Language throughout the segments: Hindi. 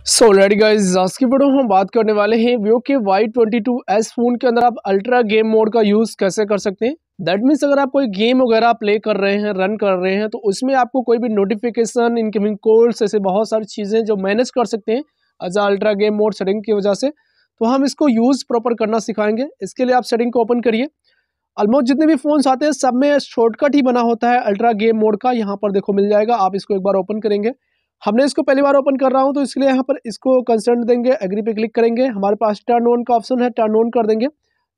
सो रेडी गाइस आज की वीडियो हम बात करने वाले हैं वीवो के Y twenty two S phone के अंदर आप अल्ट्रा गेम मोड का यूज़ कैसे कर सकते हैं? दैट मीन्स अगर आप कोई गेम वगैरह प्ले कर रहे हैं रन कर रहे हैं तो उसमें आपको कोई भी नोटिफिकेशन इनकमिंग कॉल्स ऐसे बहुत सारी चीज़ें जो मैनेज कर सकते हैं as ultra game mode setting की वजह से तो हम इसको यूज़ प्रॉपर करना सिखाएँगे। इसके लिए आप सेटिंग को ओपन करिए। ऑलमोस्ट जितने भी फ़ोन्स आते हैं, सब में शॉर्टकट ही बना होता है अल्ट्रा गेम मोड का। यहाँ पर देखो मिल जाएगा, आप इसको एक बार ओपन करेंगे। हमने इसको पहली बार ओपन कर रहा हूँ तो इसलिए यहाँ पर इसको कंसर्न देंगे एग्री पे क्लिक करेंगे। हमारे पास टर्न ऑन का ऑप्शन है टर्न ऑन कर देंगे।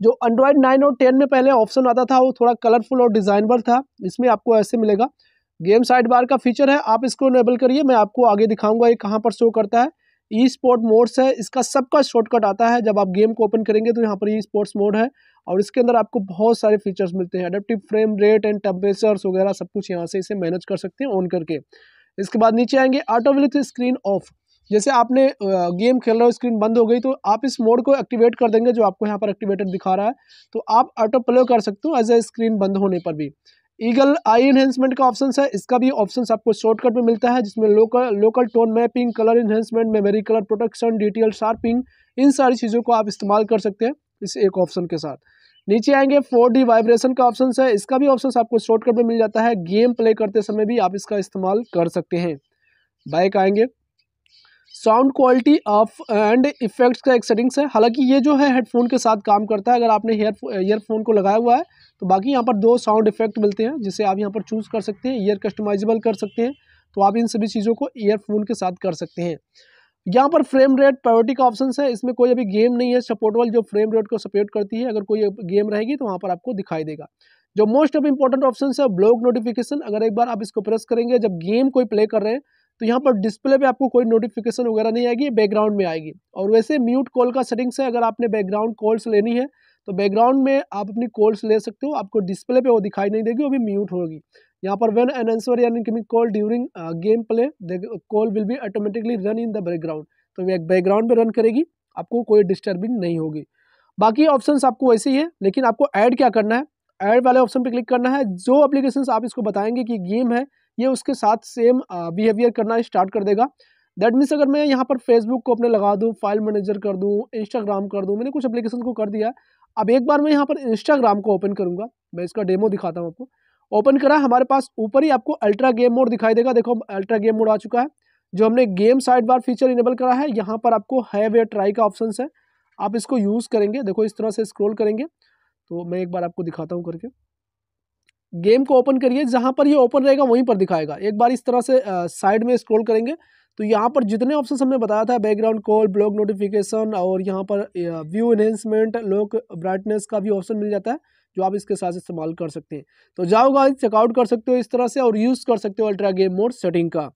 जो एंड्रॉयड नाइन और टेन में पहले ऑप्शन आता था, वो थोड़ा कलरफुल और डिज़ाइनबल था, इसमें आपको ऐसे मिलेगा। गेम साइड बार का फीचर है, आप इसको इनेबल करिए, मैं आपको आगे दिखाऊँगा ये कहाँ पर शो करता है। ई स्पोर्ट मोड्स है, इसका सबका शॉर्टकट आता है, जब आप गेम को ओपन करेंगे तो यहाँ पर ई स्पोर्ट्स मोड है, और इसके अंदर आपको बहुत सारे फीचर्स मिलते हैं। Adaptive frame rate and temperatures वगैरह सब कुछ यहाँ से इसे मैनेज कर सकते हैं ऑन करके। इसके बाद नीचे आएँगे ऑटो विथ स्क्रीन ऑफ़ जैसे आपने गेम खेल रहे हो, स्क्रीन बंद हो गई तो आप इस मोड को एक्टिवेट कर देंगे जो आपको यहाँ पर एक्टिवेटेड दिखा रहा है। तो आप ऑटो प्ले कर सकते हो एज ए स्क्रीन बंद होने पर भी। ईगल आई इन्हेंसमेंट का ऑप्शन है, इसका भी ऑप्शन आपको शॉर्टकट में मिलता है, जिसमें local local tone mapping colour enhancement memory colour protection detail sharping इन सारी चीज़ों को आप इस्तेमाल कर सकते हैं, इस एक ऑप्शन के साथ। नीचे आएँगे फोर डी वाइब्रेशन का ऑप्शन है। इसका भी ऑप्शन आपको शॉर्टकट में मिल जाता है। गेम प्ले करते समय भी आप इसका इस्तेमाल कर सकते हैं। बाइक आएँगे। Sound quality of and effects का एक सेटिंग्स है। हालाँकि ये जो है हेडफोन के साथ काम करता है। अगर आपने ईयर ईयरफोन को लगाया हुआ है तो बाकी यहाँ पर दो साउंड इफ़ेक्ट मिलते हैं, जिसे आप यहाँ पर चूज़ कर सकते हैं ईयर कस्टमाइजेबल कर सकते हैं तो आप इन सभी चीज़ों को ईयरफोन के साथ कर सकते हैं। यहाँ पर फ्रेम रेट प्रायोरिटी का ऑप्शन है। इसमें कोई अभी गेम नहीं है। सपोर्ट वाल जो फ्रेम रेट को सपोर्ट करती है, अगर कोई गेम रहेगी तो वहाँ पर आपको दिखाई देगा। जो मोस्ट ऑफ़ इंपॉर्टेंट ऑप्शन है ब्लॉक नोटिफिकेशन अगर एक बार आप इसको प्रेस करेंगे, जब गेम कोई प्ले कर रहे हैं तो यहाँ पर डिस्प्ले पे आपको कोई नोटिफिकेशन वगैरह नहीं आएगी बैकग्राउंड में आएगी। और वैसे म्यूट कॉल का सेटिंग्स है, अगर आपने बैकग्राउंड कॉल्स लेनी है तो बैकग्राउंड में आप अपनी कॉल्स ले सकते हो। आपको डिस्प्ले पे वो दिखाई नहीं देगी, वो भी म्यूट होगी। यहाँ पर वेन एन आंसर या call during game play call will be automatically run in the background तो एक बैकग्राउंड में रन करेगी, आपको कोई डिस्टर्बिंग नहीं होगी। बाकी ऑप्शन आपको वैसे ही है, लेकिन आपको ऐड क्या करना है? ऐड वाले ऑप्शन पे क्लिक करना है। जो एप्लीकेशन आप इसको बताएँगे कि गेम है, ये उसके साथ सेम बिहेवियर करना स्टार्ट कर देगा। दैट मीन्स अगर मैं यहाँ पर फेसबुक को अपने लगा दूँ फ़ाइल मैनेजर कर दूँ इंस्टाग्राम कर दूँ, मैंने कुछ एप्लीकेशन को कर दिया। अब एक बार मैं यहाँ पर इंस्टाग्राम को ओपन करूँगा। मैं इसका डेमो दिखाता हूँ आपको। ओपन करा, हमारे पास ऊपर ही आपको अल्ट्रा गेम मोड दिखाई देगा। देखो अल्ट्रा गेम मोड आ चुका है, जो हमने game side bar feature enable करा है। यहाँ पर आपको हैव वे ट्राई का ऑप्शन है। आप इसको यूज़ करेंगे। देखो, इस तरह से स्क्रोल करेंगे। तो मैं एक बार आपको दिखाता हूँ करके। गेम को ओपन करिए, जहाँ पर ये ओपन रहेगा वहीं पर दिखाएगा। एक बार इस तरह से साइड में स्क्रॉल करेंगे तो यहाँ पर जितने ऑप्शन हमने बताया था, बैकग्राउंड कॉल ब्लॉग नोटिफिकेशन और यहाँ पर व्यू इन्हेंसमेंट लोक, ब्राइटनेस का भी ऑप्शन मिल जाता है, जो आप इसके साथ इस्तेमाल कर सकते हैं। तो जाओगे चेकआउट कर सकते हो इस तरह से और यूज़ कर सकते हो अल्ट्रा गेम मोड सेटिंग का।